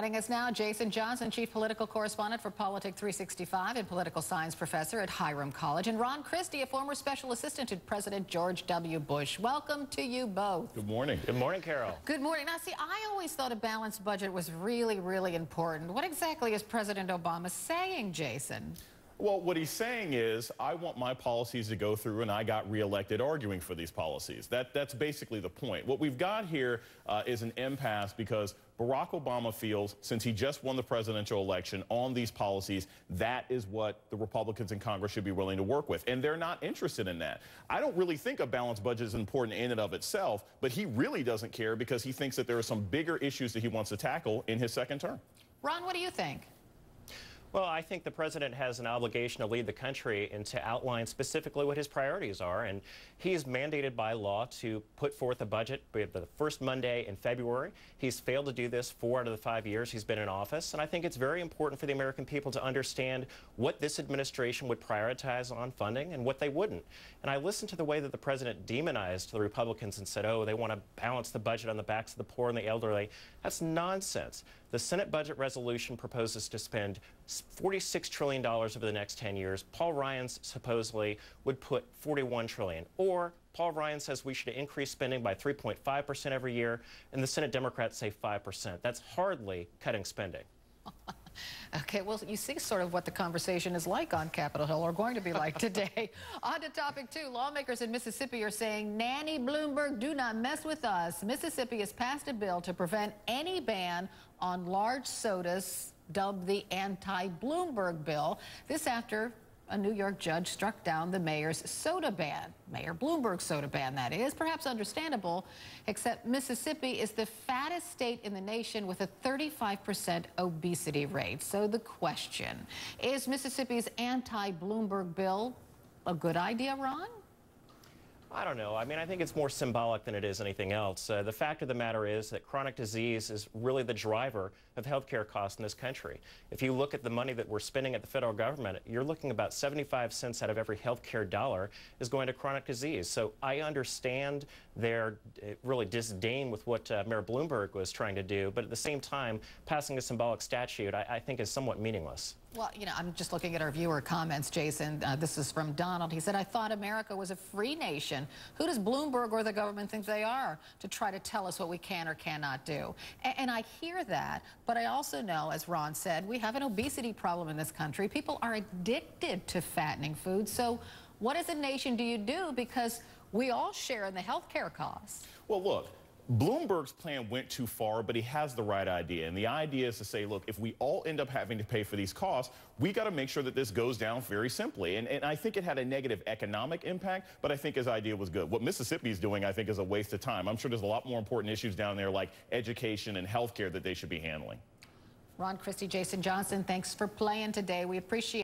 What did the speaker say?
Joining us now, Jason Johnson, Chief Political Correspondent for Politic 365 and Political Science Professor at Hiram College, and Ron Christie, a former Special Assistant to President George W. Bush. Welcome to you both. Good morning. Good morning, Carol. Good morning. Now, see, I always thought a balanced budget was really, really important. What exactly is President Obama saying, Jason? Well, what he's saying is, I want my policies to go through, and I got reelected arguing for these policies. That, that's basically the point. What we've got here uh, is an impasse because Barack Obama feels, since he just won the presidential election on these policies, that is what the Republicans in Congress should be willing to work with. And they're not interested in that. I don't really think a balanced budget is important in and of itself, but he really doesn't care because he thinks that there are some bigger issues that he wants to tackle in his second term. Ron, what do you think? Well, I think the president has an obligation to lead the country and to outline specifically what his priorities are. And he's mandated by law to put forth a budget the first Monday in February. He's failed to do this four out of the five years he's been in office. And I think it's very important for the American people to understand what this administration would prioritize on funding and what they wouldn't. And I listened to the way that the president demonized the Republicans and said, oh, they want to balance the budget on the backs of the poor and the elderly. That's nonsense. The Senate budget resolution proposes to spend $46 trillion over the next 10 years. Paul Ryan supposedly would put 41 trillion. Or Paul Ryan says we should increase spending by 3.5% every year, and the Senate Democrats say 5%. That's hardly cutting spending. Okay, well, you see sort of what the conversation is like on Capitol Hill, or going to be like today. on to topic two, lawmakers in Mississippi are saying, Nanny Bloomberg, do not mess with us. Mississippi has passed a bill to prevent any ban on large sodas dubbed the anti-Bloomberg bill. This after a New York judge struck down the mayor's soda ban. Mayor Bloomberg's soda ban, that is. Perhaps understandable, except Mississippi is the fattest state in the nation with a 35% obesity rate. So the question, is Mississippi's anti-Bloomberg bill a good idea, Ron? I don't know. I mean, I think it's more symbolic than it is anything else. Uh, the fact of the matter is that chronic disease is really the driver of healthcare costs in this country. If you look at the money that we're spending at the federal government, you're looking about 75 cents out of every healthcare dollar is going to chronic disease. So I understand their uh, really disdain with what uh, Mayor Bloomberg was trying to do, but at the same time, passing a symbolic statute, I, I think is somewhat meaningless. Well, you know, I'm just looking at our viewer comments, Jason. Uh, this is from Donald. He said, I thought America was a free nation. Who does Bloomberg or the government think they are to try to tell us what we can or cannot do? And, and I hear that, but I also know, as Ron said, we have an obesity problem in this country. People are addicted to fattening foods. So what as a nation do you do? Because we all share in the health care costs. Well, look, Bloomberg's plan went too far, but he has the right idea. And the idea is to say, look, if we all end up having to pay for these costs, we got to make sure that this goes down very simply. And, and, I think it had a negative economic impact, but I think his idea was good. What Mississippi is doing, I think, is a waste of time. I'm sure there's a lot more important issues down there like education and health care that they should be handling. Ron Christie, Jason Johnson, thanks for playing today. We appreciate